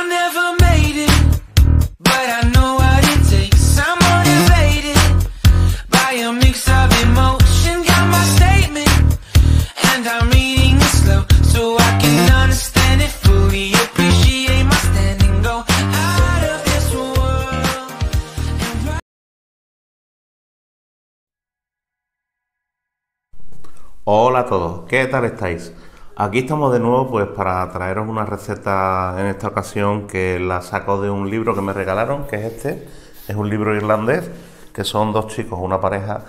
I never made it, but I know what it takes. I'm motivated by a mix of emotion. Got my statement, and I'm reading it slow so I can understand it fully. Appreciate my standing, go out of this world. Hola a todos, ¿qué tal estáis? Aquí estamos de nuevo pues para traeros una receta en esta ocasión que la saco de un libro que me regalaron, que es este, es un libro irlandés, que son dos chicos, una pareja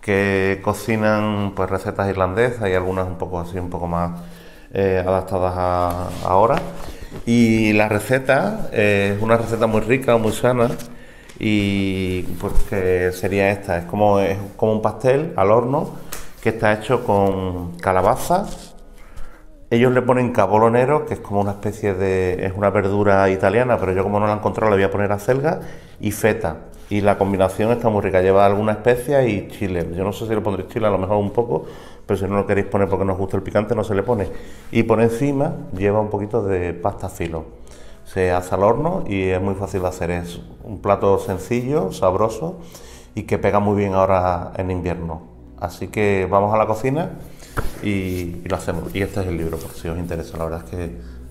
que cocinan pues recetas irlandesas y algunas un poco así, un poco más eh, adaptadas a ahora. Y la receta eh, es una receta muy rica, muy sana y pues que sería esta, es como, es como un pastel al horno que está hecho con calabaza. Ellos le ponen cabolonero, que es como una especie de. es una verdura italiana, pero yo como no la he encontrado le voy a poner acelga y feta. Y la combinación está muy rica, lleva alguna especia y chile. Yo no sé si le pondré chile, a lo mejor un poco, pero si no lo queréis poner porque no os gusta el picante, no se le pone. Y por encima lleva un poquito de pasta filo. Se hace al horno y es muy fácil de hacer. Es un plato sencillo, sabroso y que pega muy bien ahora en invierno. Así que vamos a la cocina y, lo hacemos. Y este es el libro, por si os interesa. La verdad es que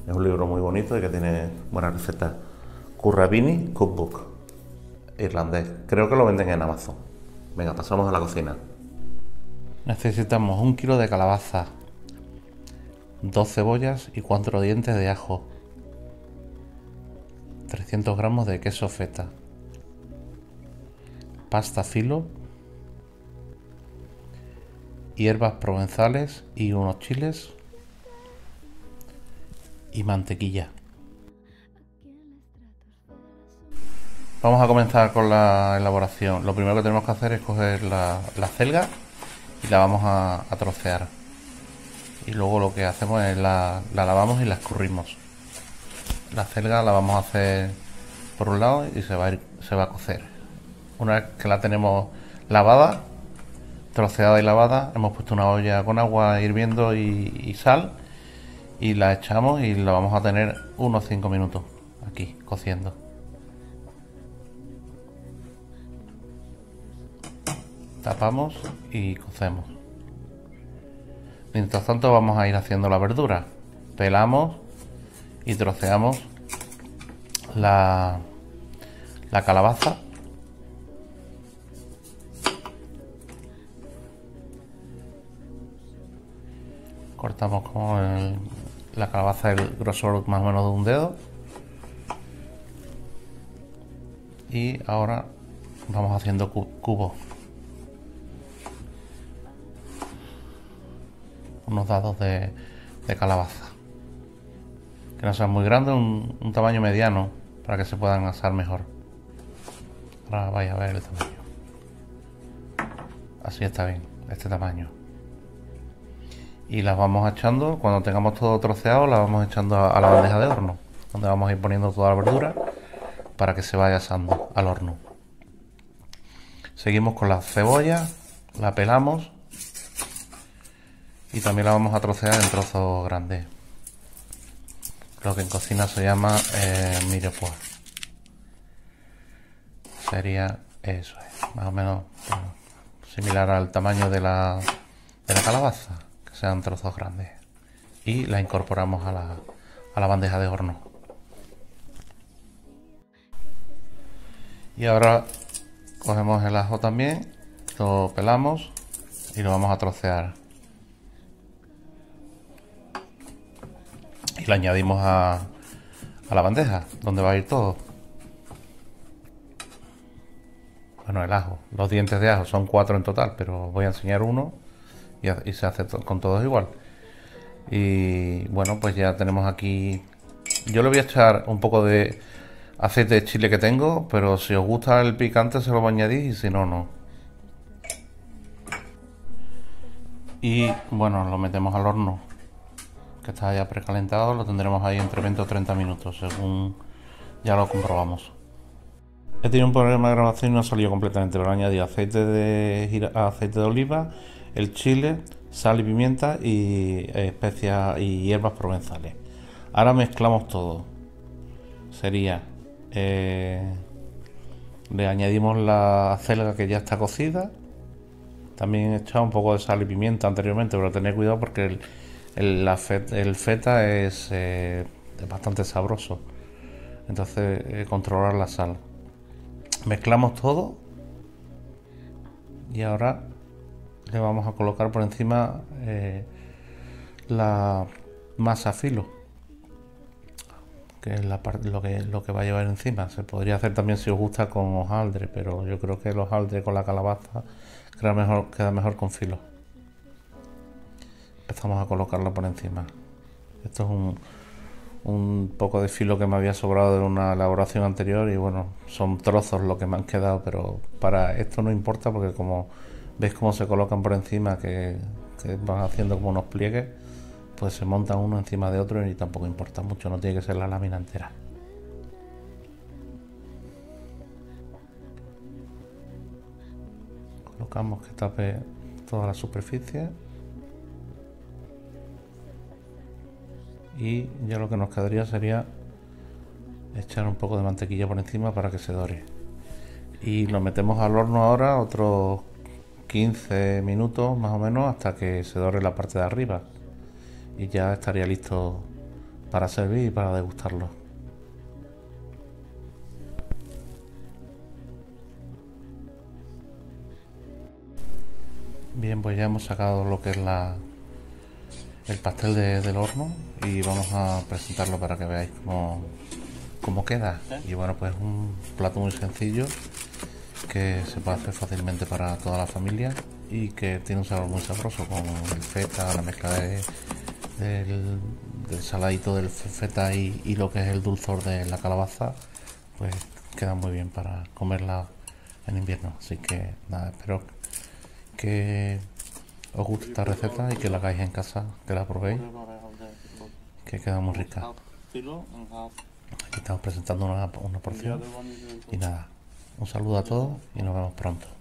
es un libro muy bonito y que tiene buenas recetas. Currabini Cookbook, irlandés. Creo que lo venden en Amazon. Venga, pasamos a la cocina. Necesitamos un kilo de calabaza, dos cebollas y cuatro dientes de ajo, 300 gramos de queso feta, pasta filo, hierbas provenzales y unos chiles y mantequilla. Vamos a comenzar con la elaboración. Lo primero que tenemos que hacer es coger la, la celga y la vamos a, trocear. Y luego lo que hacemos es la, la lavamos y la escurrimos. La celga la vamos a hacer por un lado y se va a, ir- se va a cocer. Una vez que la tenemos lavada, troceada y lavada, hemos puesto una olla con agua hirviendo y, sal y la echamos y la vamos a tener unos 5 minutos aquí cociendo. Tapamos y cocemos. Mientras tanto vamos a ir haciendo la verdura. Pelamos y troceamos la calabaza. Cortamos con la calabaza el grosor más o menos de un dedo. Y ahora vamos haciendo cu- cubos. unos dados de, de calabaza. Que no sean muy grandes, un, un tamaño mediano para que se puedan asar mejor. Ahora vais a ver el tamaño. Así está bien, este tamaño. Y las vamos echando, cuando tengamos todo troceado, las vamos echando a, la bandeja de horno, donde vamos a ir poniendo toda la verdura para que se vaya asando al horno. Seguimos con la cebolla, la pelamos y también la vamos a trocear en trozos grandes. Lo que en cocina se llama eh, mirepoix. Sería eso, es, más o menos similar al tamaño de la, de la calabaza, sean trozos grandes. Y la incorporamos a la, a la bandeja de horno. Y ahora cogemos el ajo también, lo pelamos y lo vamos a trocear. y lo añadimos a, a la bandeja donde va a ir todo. Bueno, el ajo, los dientes de ajo son cuatro en total, pero voy a enseñar uno y, se hace con todos igual. Y bueno, pues ya tenemos aquí. Yo le voy a echar un poco de aceite de chile que tengo, pero si os gusta el picante se lo añadís y si no, no. Y bueno, lo metemos al horno que está ya precalentado, lo tendremos ahí entre 20 o 30 minutos, según ya lo comprobamos. He tenido un problema de grabación y no ha salido completamente, pero añadí aceite de, aceite de oliva, el chile, sal y pimienta y eh, especias y hierbas provenzales. Ahora mezclamos todo. sería eh, le añadimos la acelga que ya está cocida. También he echado un poco de sal y pimienta anteriormente, pero tener cuidado porque el, el, feta es, eh, es, bastante sabroso. Entonces, controlar la sal. Mezclamos todo. Y ahora le vamos a colocar por encima eh, la masa filo que es lo que lo que va a llevar encima. Se podría hacer también si os gusta con hojaldre pero yo creo que el hojaldre con la calabaza queda mejor queda mejor con filo. Empezamos a colocarlo por encima. Esto es un, un poco de filo que me había sobrado de una elaboración anterior y bueno son trozos lo que me han quedado pero para esto no importa porque como veis cómo se colocan por encima que, van haciendo como unos pliegues pues se monta uno encima de otro y tampoco importa mucho, no tiene que ser la lámina entera. Colocamos que tape toda la superficie. Y ya lo que nos quedaría sería echar un poco de mantequilla por encima para que se dore. Y lo metemos al horno ahora otros 15 minutos más o menos hasta que se dore la parte de arriba y ya estaría listo para servir y para degustarlo. Bien, pues ya hemos sacado lo que es la el pastel de, del horno y vamos a presentarlo para que veáis cómo, cómo queda. Y bueno, pues un plato muy sencillo que se puede hacer fácilmente para toda la familia y que tiene un sabor muy sabroso con el feta, la mezcla de del, saladito del feta y, y, lo que es el dulzor de la calabaza, pues queda muy bien para comerla en invierno. Así que nada, espero que os guste esta receta y que la hagáis en casa, que la probéis, que queda muy rica. Aquí estamos presentando una, una porción y nada, un saludo a todos y nos vemos pronto.